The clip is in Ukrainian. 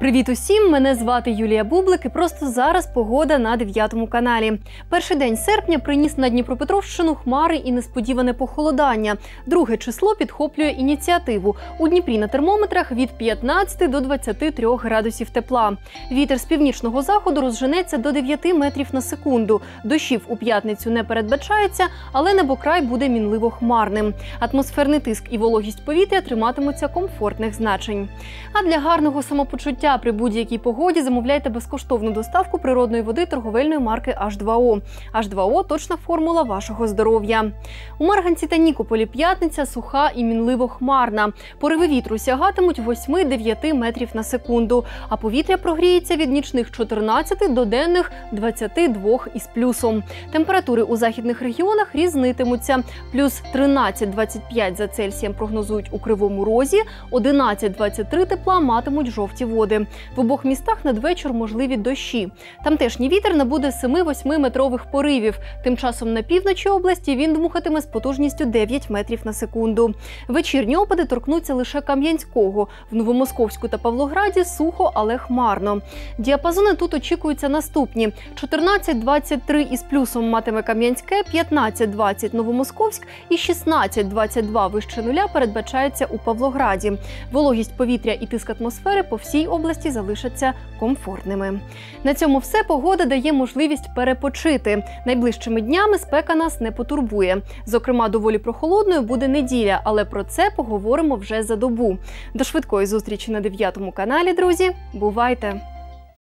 Привіт усім! Мене звати Юлія Бублик і просто зараз погода на 9 каналі. Перший день серпня приніс на Дніпропетровщину хмари і несподіване похолодання. Друге число підхоплює ініціативу. У Дніпрі на термометрах від 15 до 23 градусів тепла. Вітер з північного заходу розженеться до 9 метрів на секунду. Дощів у п'ятницю не передбачається, але небокрай буде мінливо хмарним. Атмосферний тиск і вологість повітря триматимуться комфортних значень. А для гарного самопочуття при будь-якій погоді замовляйте безкоштовну доставку природної води торговельної марки H2O. H2O – точна формула вашого здоров'я. У Марганці та Нікополі п'ятниця суха і мінливо хмарна. Пориви вітру сягатимуть 8-9 метрів на секунду, а повітря прогріється від нічних 14 до денних 22 із плюсом. Температури у західних регіонах різнитимуться. Плюс 13-25 за Цельсієм прогнозують у Кривому Розі, 11-23 тепла матимуть жовті води. В обох містах надвечір можливі дощі. Тамтешній вітер набуде 7-8 метрових поривів. Тим часом на півночі області він дмухатиме з потужністю 9 метрів на секунду. Вечірні опади торкнуться лише Кам'янського. В Новомосковську та Павлограді сухо, але хмарно. Діапазони тут очікуються наступні: 14-23 із плюсом матиме Кам'янське, 15-20 Новомосковськ і 16-22 вище нуля передбачається у Павлограді. Вологість повітря і тиск атмосфери по всій області залишаться комфортними. На цьому все погода дає можливість перепочити. Найближчими днями спека нас не потурбує. Зокрема, доволі прохолодною буде неділя, але про це поговоримо вже за добу. До швидкої зустрічі на 9 каналі, друзі. Бувайте!